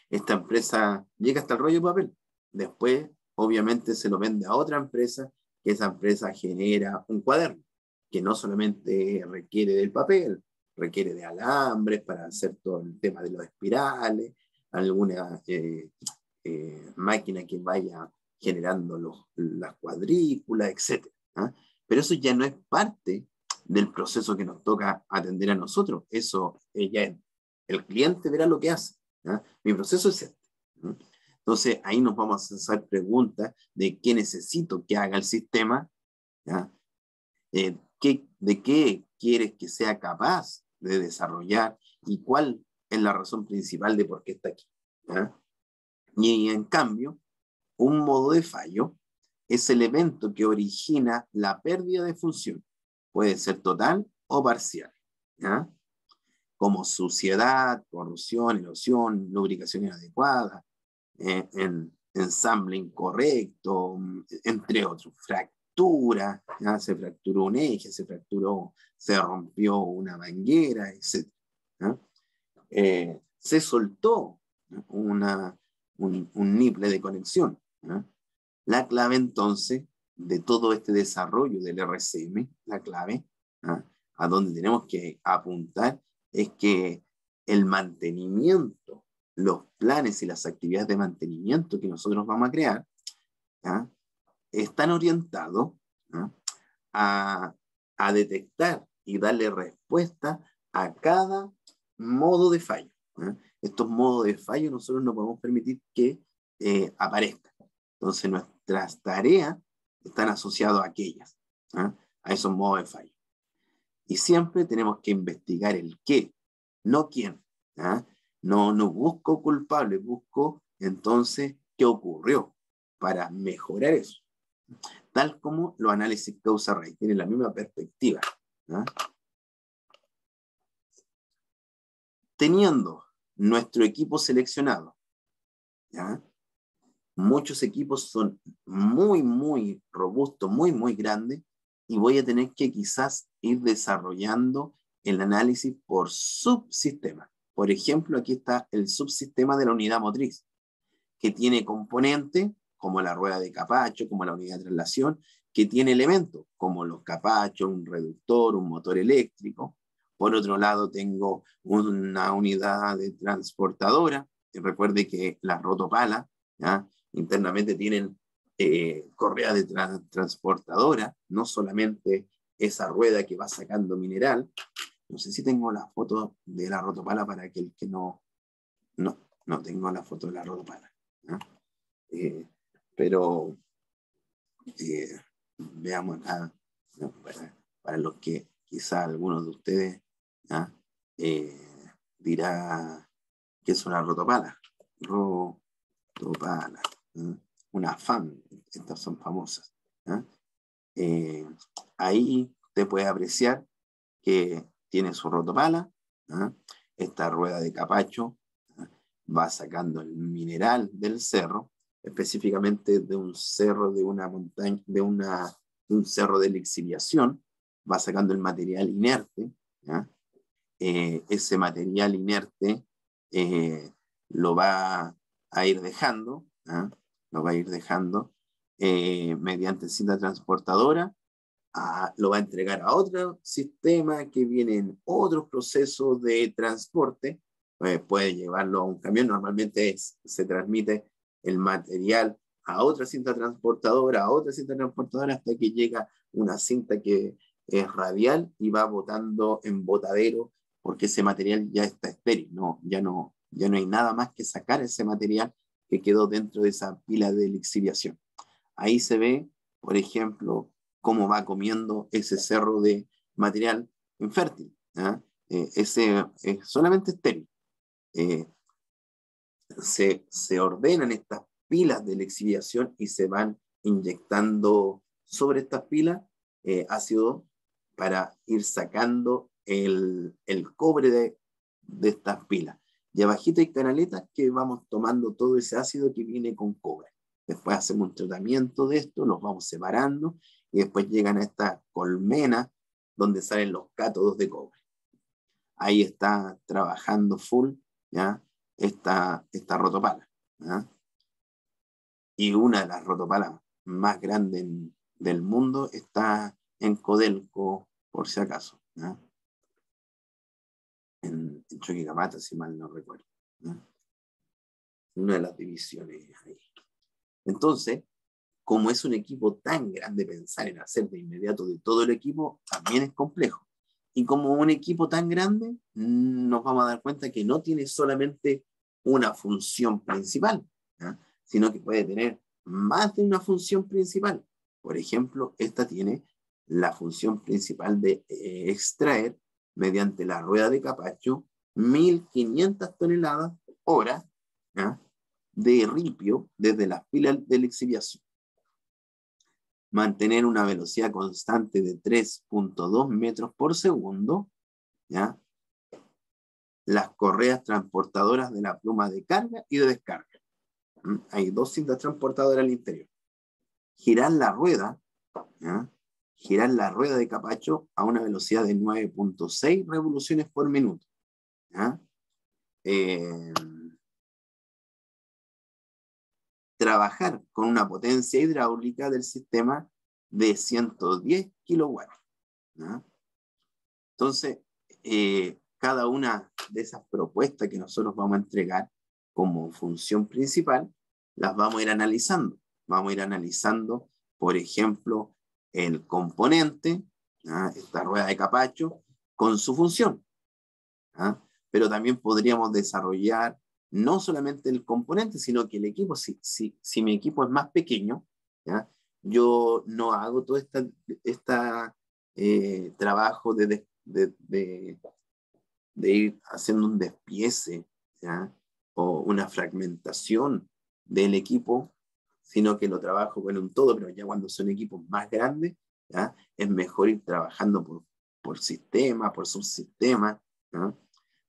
Esta empresa llega hasta el rollo de papel. Después, obviamente, se lo vende a otra empresa, que esa empresa genera un cuaderno, que no solamente requiere del papel, requiere de alambres para hacer todo el tema de los espirales, alguna eh, eh, máquina que vaya generando los, las cuadrículas, etc. ¿ah? Pero eso ya no es parte del proceso que nos toca atender a nosotros. Eso eh, ya el cliente verá lo que hace. ¿ah? Mi proceso es este. Entonces ahí nos vamos a hacer preguntas de qué necesito que haga el sistema, ¿qué, de qué quieres que sea capaz de desarrollar y cuál es la razón principal de por qué está aquí. Y en cambio, un modo de fallo es el evento que origina la pérdida de función. Puede ser total o parcial. Como suciedad, corrosión, erosión, lubricación inadecuada, eh, en, ensamble incorrecto, entre otros, se fracturó un eje, se fracturó, se rompió una manguera, etc. Eh, se soltó una, un, un, niple de conexión. La clave entonces de todo este desarrollo del RCM, la clave a donde tenemos que apuntar es que el mantenimiento, los planes y las actividades de mantenimiento que nosotros vamos a crear, están orientados a, detectar y darle respuesta a cada modo de fallo. Estos modos de fallo nosotros no podemos permitir que eh, aparezcan. Entonces nuestras tareas están asociadas a aquellas, a esos modos de fallo. Y siempre tenemos que investigar el qué, no quién. No, no busco culpable, busco entonces qué ocurrió para mejorar eso. Tal como los análisis causa-raíz tienen la misma perspectiva. Teniendo nuestro equipo seleccionado, muchos equipos son muy, muy robustos, muy, muy grandes, y voy a tener que quizás ir desarrollando el análisis por subsistema. Por ejemplo, aquí está el subsistema de la unidad motriz, que tiene componentes como la rueda de capacho, como la unidad de traslación, que tiene elementos como los capachos, un reductor, un motor eléctrico. Por otro lado, tengo una unidad de transportadora. Recuerde que las rotopalas internamente tienen eh, de transportadora, no solamente esa rueda que va sacando mineral. No sé si tengo la foto de la rotopala para aquel que no, no, no tengo la foto de la rotopala. Pero eh, veamos acá, para, los que quizá algunos de ustedes dirá que es una rotopala. Rotopala una fan, estas son famosas. Eh, ahí te puede apreciar que tiene su rotopala, esta rueda de capacho va sacando el mineral del cerro, específicamente de un cerro de una montaña, de, una, un cerro de lixiviación, va sacando el material inerte. Eh, ese material inerte eh, lo va a ir dejando lo va a ir dejando eh, mediante cinta transportadora, lo va a entregar a otro sistema que viene en otros procesos de transporte, pues puede llevarlo a un camión, normalmente se transmite el material a otra cinta transportadora, a otra cinta transportadora, hasta que llega una cinta que es radial y va botando en botadero porque ese material ya está estéril, no, ya, no, ya no hay nada más que sacar ese material que quedó dentro de esa pila de lixiviación. Ahí se ve, por ejemplo, cómo va comiendo ese cerro de material infértil. ¿ah? Eh, ese es solamente estéril. Eh, se, se, ordenan estas pilas de lixiviación y se van inyectando sobre estas pilas eh, ácido para ir sacando el, el cobre de, de estas pilas. Y abajito hay canaletas que vamos tomando todo ese ácido que viene con cobre. Después hacemos un tratamiento de esto, los vamos separando y después llegan a esta colmena donde salen los cátodos de cobre. Ahí está trabajando full ¿ya? Esta, esta rotopala. Y una de las rotopalas más grandes del mundo está en Codelco, por si acaso. ¿ya? en, en Choquicamata, si mal no recuerdo. Una de las divisiones ahí. Entonces, como es un equipo tan grande, pensar en hacer de inmediato de todo el equipo también es complejo. Y como un equipo tan grande, nos vamos a dar cuenta que no tiene solamente una función principal, sino que puede tener más de una función principal. Por ejemplo, esta tiene la función principal de eh, extraer mediante la rueda de capacho 1.500 toneladas hora de ripio desde las pilas de la. Mantener una velocidad constante de 3.2 metros por segundo. ¿ya? Las correas transportadoras de la pluma de carga y de descarga. ¿Mm? Hay dos cintas transportadoras al interior. Girar la rueda, girar la rueda de capacho a una velocidad de 9.6 revoluciones por minuto. Eh, trabajar con una potencia hidráulica del sistema de 110 kilowatts. Entonces, eh, cada una de esas propuestas que nosotros vamos a entregar como función principal, las vamos a ir analizando. Vamos a ir analizando, por ejemplo, el componente, esta rueda de capacho, con su función. Pero también podríamos desarrollar no solamente el componente, sino que el equipo. Si, si, si mi equipo es más pequeño, yo no hago todo este esta, eh, trabajo de, de, ir haciendo un despiece o una fragmentación del equipo, sino que lo trabajo con un todo, pero ya cuando son equipos más grandes, ¿ya? es mejor ir trabajando por, por sistema, por subsistema.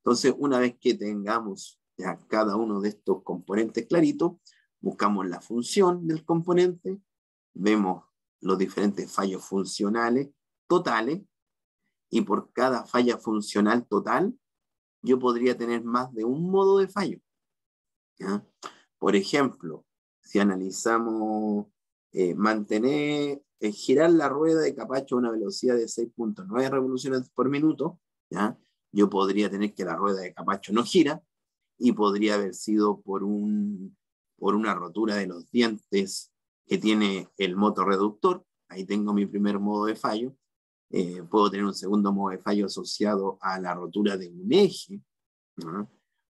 Entonces, una vez que tengamos ya cada uno de estos componentes claritos, buscamos la función del componente, vemos los diferentes fallos funcionales totales, y por cada falla funcional total, yo podría tener más de un modo de fallo. Por ejemplo, si analizamos eh, mantener, eh, girar la rueda de capacho a una velocidad de 6.9 revoluciones por minuto, yo podría tener que la rueda de capacho no gira y podría haber sido por, un, por una rotura de los dientes que tiene el motorreductor. Ahí tengo mi primer modo de fallo. Eh, puedo tener un segundo modo de fallo asociado a la rotura de un eje.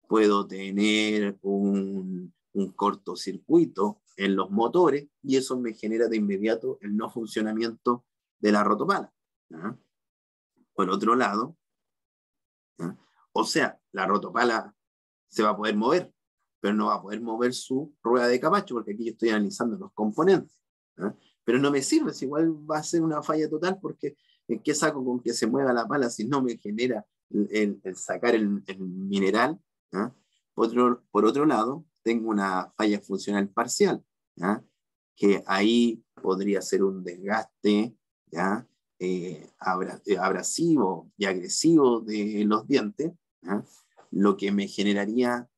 Puedo tener un, un cortocircuito en los motores y eso me genera de inmediato el no funcionamiento de la rotopala. Por otro lado, o sea, la rotopala se va a poder mover, pero no va a poder mover su rueda de capacho porque aquí yo estoy analizando los componentes. Pero no me sirve, si igual va a ser una falla total porque eh, ¿qué saco con que se mueva la pala si no me genera el, sacar el, mineral? Por, por otro lado, tengo una falla funcional parcial, que ahí podría ser un desgaste. Eh, eh, abrasivo y agresivo de los dientes, lo que me generaría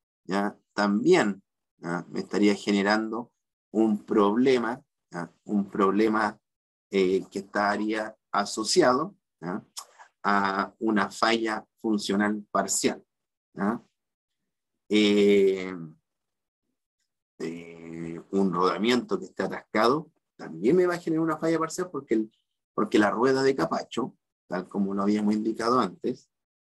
también, me estaría generando un problema, un problema eh, que estaría asociado a una falla funcional parcial. Eh, eh, un rodamiento que esté atascado, también me va a generar una falla parcial porque, porque la rueda de capacho, tal como lo habíamos indicado antes,